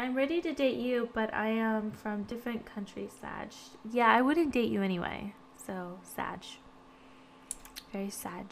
I'm ready to date you, but I am from different countries, Sag. Yeah, I wouldn't date you anyway. So, Sag. Very Sag.